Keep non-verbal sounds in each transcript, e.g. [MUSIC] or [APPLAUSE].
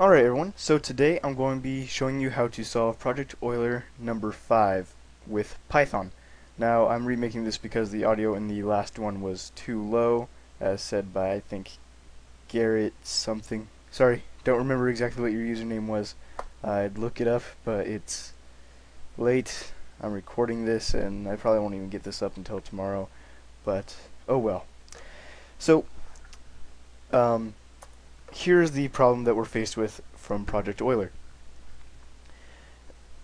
Alright everyone, so today I'm going to be showing you how to solve Project Euler number 5 with Python. Now I'm remaking this because the audio in the last one was too low, as said by I think Garrett something. Sorry, don't remember exactly what your username was. I'd look it up, but it's late. I'm recording this and I probably won't even get this up until tomorrow, but oh well. So, um, here's the problem that we're faced with from Project Euler.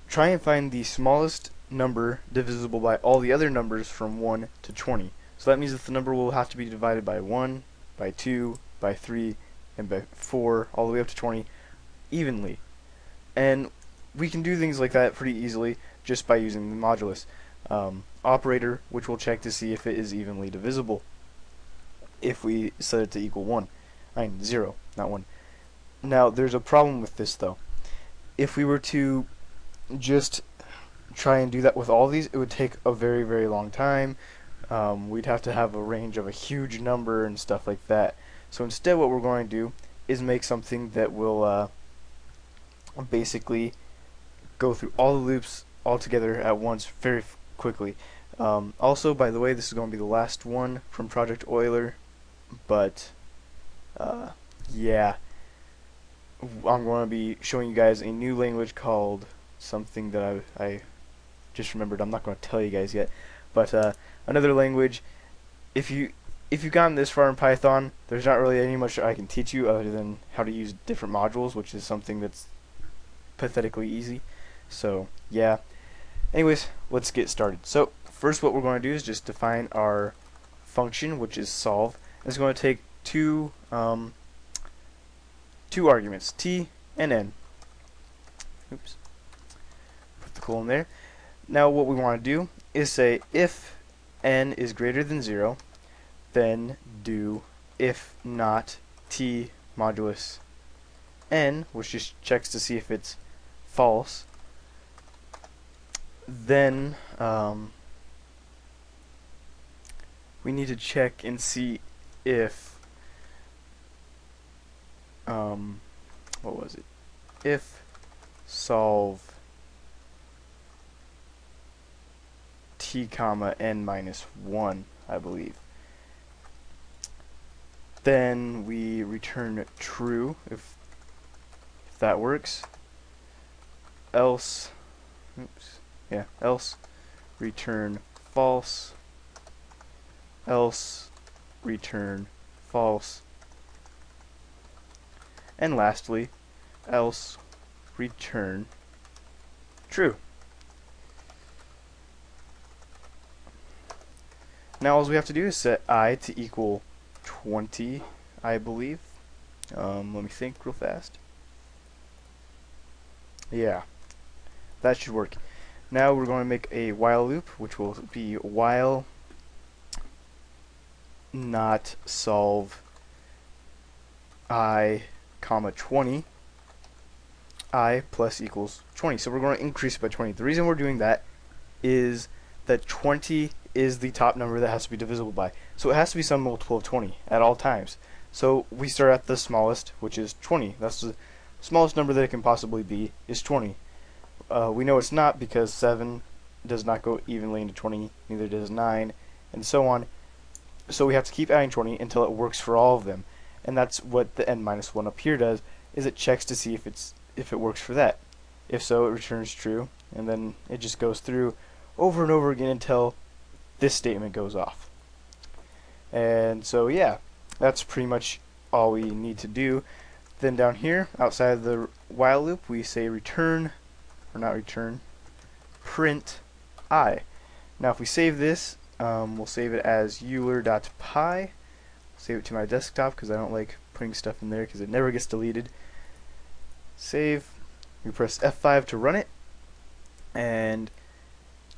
Try and find the smallest number divisible by all the other numbers from 1 to 20. So that means that the number will have to be divided by 1, by 2, by 3, and by 4, all the way up to 20, evenly. And we can do things like that pretty easily just by using the modulus um, operator, which will check to see if it is evenly divisible if we set it to equal 1. I 0, not 1. Now, there's a problem with this, though. If we were to just try and do that with all these, it would take a very, very long time. Um, we'd have to have a range of a huge number and stuff like that. So instead, what we're going to do is make something that will uh, basically go through all the loops all together at once very quickly. Um, also, by the way, this is going to be the last one from Project Euler, but uh, yeah, I'm going to be showing you guys a new language called something that I, I just remembered. I'm not going to tell you guys yet, but uh, another language. If you if you've gotten this far in Python, there's not really any much I can teach you other than how to use different modules, which is something that's pathetically easy. So yeah. Anyways, let's get started. So first, what we're going to do is just define our function, which is solve. It's going to take two um, two arguments, t and n. Oops. Put the colon there. Now what we want to do is say if n is greater than 0, then do if not t modulus n, which just checks to see if it's false. Then um, we need to check and see if um, what was it? If solve t comma n minus 1, I believe. Then we return true if, if that works. Else, oops, yeah, else return false. Else return false and lastly, else return true. Now all we have to do is set i to equal 20, I believe. Um, let me think real fast. Yeah, that should work. Now we're going to make a while loop, which will be while not solve i comma 20 i plus equals 20 so we're going to increase it by 20 the reason we're doing that is that 20 is the top number that has to be divisible by. So it has to be some multiple of 20 at all times. So we start at the smallest which is 20 that's the smallest number that it can possibly be is 20 uh, we know it's not because 7 does not go evenly into 20 neither does 9 and so on. So we have to keep adding 20 until it works for all of them and that's what the n minus 1 up here does is it checks to see if it's if it works for that. If so it returns true and then it just goes through over and over again until this statement goes off. And so yeah that's pretty much all we need to do. Then down here outside of the while loop we say return or not return print i. Now if we save this um, we'll save it as euler.py save it to my desktop because I don't like putting stuff in there because it never gets deleted. Save. We press F5 to run it and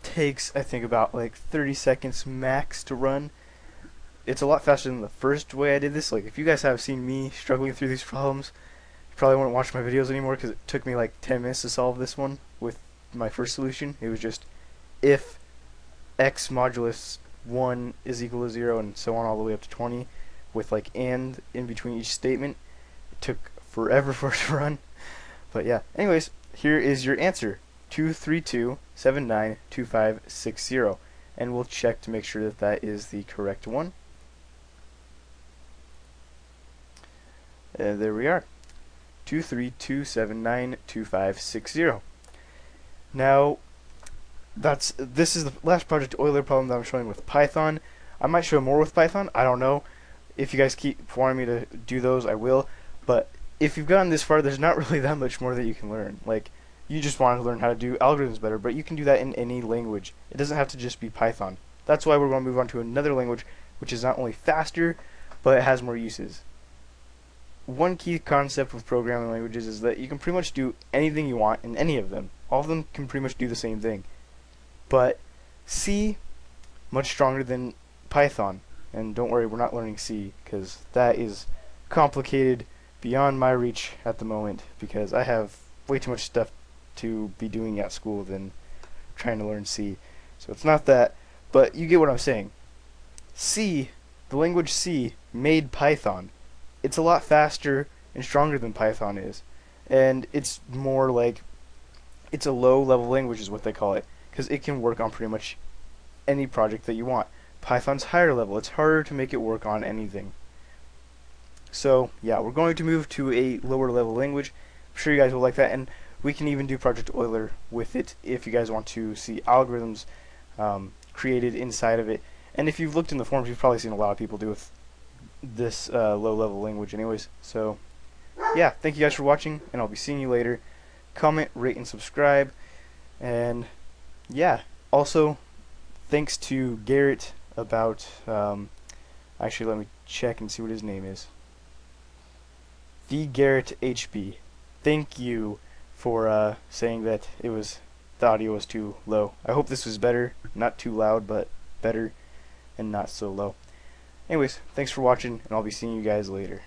takes I think about like 30 seconds max to run. It's a lot faster than the first way I did this. Like if you guys have seen me struggling through these problems, you probably won't watch my videos anymore because it took me like 10 minutes to solve this one with my first solution. It was just if x modulus 1 is equal to 0 and so on all the way up to 20 with like and in between each statement. It took forever [LAUGHS] for it to run. But yeah, anyways, here is your answer 232792560. And we'll check to make sure that that is the correct one. And there we are. 232792560. Now, that's this is the last Project Euler problem that I'm showing with Python. I might show more with Python. I don't know. If you guys keep wanting me to do those, I will. But if you've gotten this far, there's not [LAUGHS] really that much more that you can learn. Like, you just want to learn how to do algorithms better, but you can do that in any language. It doesn't have to just be Python. That's why we're going to move on to another language, which is not only faster, but it has more uses. One key concept with programming languages is that you can pretty much do anything you want in any of them. All of them can pretty much do the same thing. But C, much stronger than Python. And don't worry, we're not learning C, because that is complicated beyond my reach at the moment, because I have way too much stuff to be doing at school than trying to learn C. So it's not that, but you get what I'm saying. C, the language C, made Python. It's a lot faster and stronger than Python is. And it's more like, it's a low level language is what they call it, because it can work on pretty much any project that you want. Python's higher level. It's harder to make it work on anything. So, yeah, we're going to move to a lower level language. I'm sure you guys will like that. And we can even do Project Euler with it if you guys want to see algorithms um, created inside of it. And if you've looked in the forums, you've probably seen a lot of people do with this uh, low-level language anyways. So, yeah, thank you guys for watching, and I'll be seeing you later. Comment, rate, and subscribe. And, yeah, also, thanks to Garrett about... Um, actually, let me check and see what his name is. The Garrett HB. Thank you for uh, saying that it was the audio was too low. I hope this was better, not too loud, but better and not so low. Anyways, thanks for watching, and I'll be seeing you guys later.